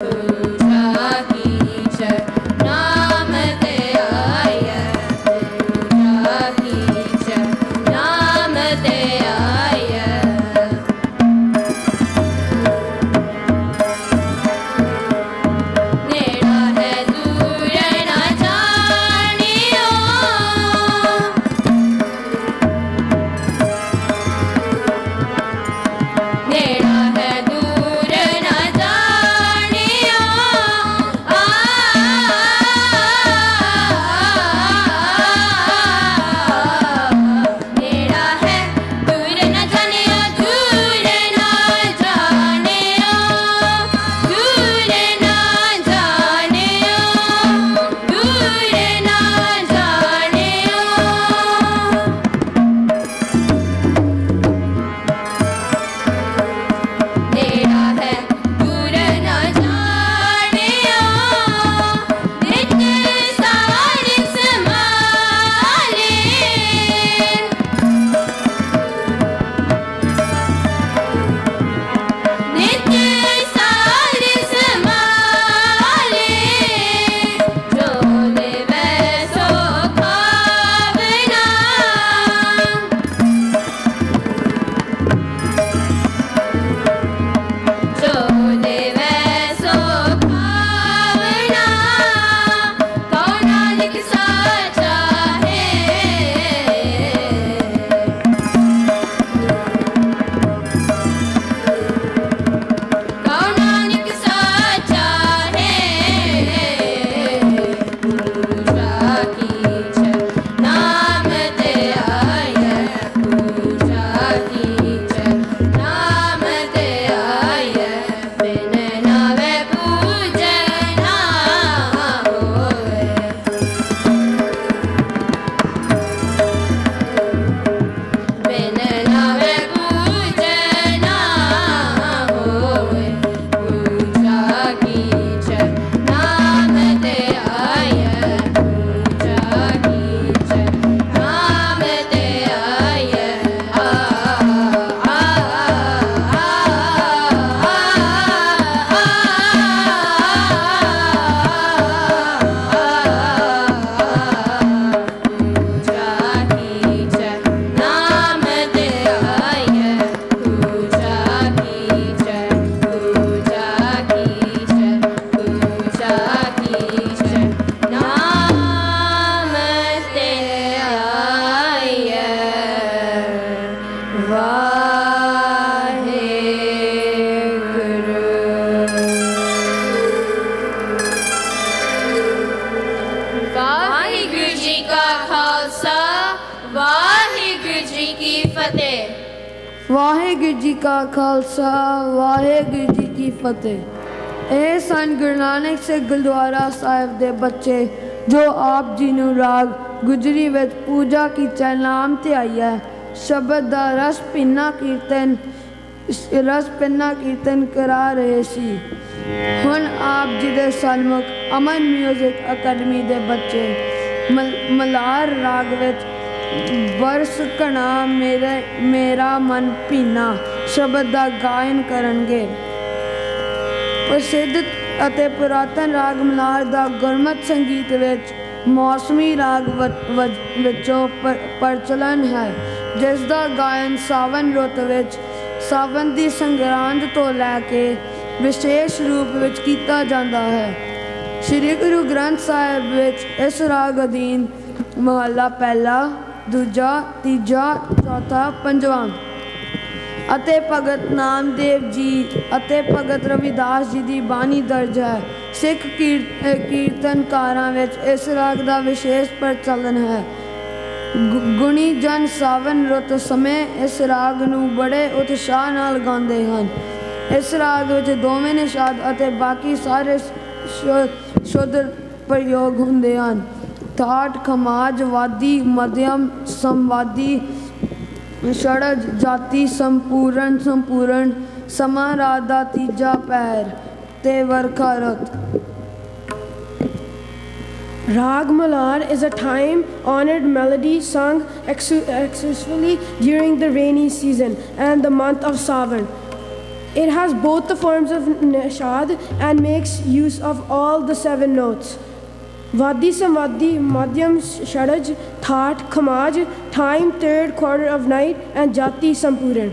Thank uh you. -huh. ਫਤਿਹ। ਵਾਹਿਗੁਰੂ ਜੀ ਕਾ ਖਾਲਸਾ, ਵਾਹਿਗੁਰੂ ਜੀ ਕੀ ਫਤਿਹ। ਇਹ ਸਨ ਗੁਰੂ ਨਾਨਕ ਸੇ ਗੁਰਦੁਆਰਾ ਸਾਹਿਬ ਦੇ ਬੱਚੇ, ਜੋ ਆਪ ਜੀ ਨੂੰ ਰਾਗ ਗੁਜਰੀ ਵਿੱਚ ਪੂਜਾ ਕੀਤਾ, ਨਾਮ ਤੇ ਆਇਆ ਸ਼ਬਦ ਦਾ ਰਸ ਪਿੰਨਾ ਕੀਰਤਨ ਰਸ ਪਿੰਨਾ ਕੀਰਤਨ ਕਰਾ ਰਹੇ ਸੀ। ਹੁਣ ਆਪ ਜੀ ਦੇ ਸਨਮੁਖ ਅਮਨ ਮਿਊਜ਼ਿਕ ਅਕੈਡਮੀ ਦੇ ਬੱਚੇ ਮਲਾਰ ਰਾਗ ਵਿੱਚ ਬਰਸ ਕਣਾ ਮੇਰੇ, ਮੇਰਾ ਮਨ ਪੀਨਾ ਸ਼ਬਦ ਦਾ ਗਾਇਨ ਕਰਨਗੇ। ਪ੍ਰਸਿੱਧ ਅਤੇ ਪੁਰਾਤਨ ਰਾਗ ਮਨਾਰ ਦਾ ਗੁਰਮਤ ਸੰਗੀਤ ਵਿੱਚ ਮੌਸਮੀ ਰਾਗ ਵਿੱਚੋਂ ਪ੍ਰਚਲਨ ਹੈ, ਜਿਸ ਦਾ ਗਾਇਨ ਸਾਵਨ ਰੁੱਤ ਵਿੱਚ, ਸਾਵਨ ਦੀ ਸੰਗਰਾਂਦ ਤੋਂ ਲੈ ਕੇ ਵਿਸ਼ੇਸ਼ ਰੂਪ ਵਿੱਚ ਕੀਤਾ ਜਾਂਦਾ ਹੈ। ਸ੍ਰੀ ਗੁਰੂ ਗ੍ਰੰਥ ਸਾਹਿਬ ਵਿੱਚ ਇਸ ਰਾਗ ਅਧੀਨ ਮਹੱਲਾ ਪਹਿਲਾ ਦੂਜਾ, ਤੀਜਾ, ਚੌਥਾ, ਪੰਜਵਾਂ। ਅਤੇ ਭਗਤ ਨਾਮਦੇਵ ਜੀ ਅਤੇ ਭਗਤ ਰਵਿਦਾਸ ਜੀ ਦੀ ਬਾਣੀ ਦਰਜ ਹੈ। ਸਿੱਖ ਕੀਰਤਨਕਾਰਾਂ ਵਿੱਚ ਇਸ ਰਾਗ ਦਾ ਵਿਸ਼ੇਸ਼ ਪ੍ਰਚਲਨ ਹੈ। ਗੁਣੀ ਜਨ ਸਾਵਨ ਰੁੱਤ ਸਮੇਂ ਇਸ ਰਾਗ ਨੂੰ ਬੜੇ ਉਤਸ਼ਾਹ ਨਾਲ ਗਾਉਂਦੇ ਹਨ। ਇਸ ਰਾਗ ਵਿੱਚ ਦੋਵੇਂ ਨਿਸ਼ਾਦ ਅਤੇ ਬਾਕੀ ਸਾਰੇ ਸ਼ੁੱਧ ਪ੍ਰਯੋਗ ਹੁੰਦੇ ਹਨ। ਠਾਠ ਖਮਾਜਵਾਦੀ ਮਧਿਅਮ ਸੰਵਾਦੀ षडज ਜਾਤੀ ਸੰਪੂਰਨ ਸੰਪੂਰਨ ਸਮਾਂ ਰਾਤ ਦਾ ਤੀਜਾ ਪੈਰ ਤੇ ਵਰਖਾ ਰਤ Rag Malar is a time honored melody sung exclusively during the rainy season and the month of Savan. It has both the forms of nishad and makes use of all the seven notes. Vadi Samvadi, Madhyam Sharaj, Thaat, Khamaj, time third quarter of night, and Jati Sampuran.